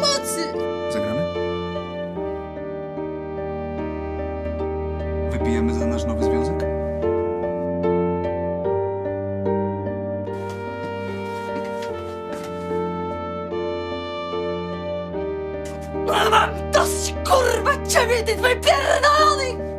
pomocy! Zagramy? Wypijemy za nasz nowy związek? Mam dość kurwa ciebie, ty twój pierdolony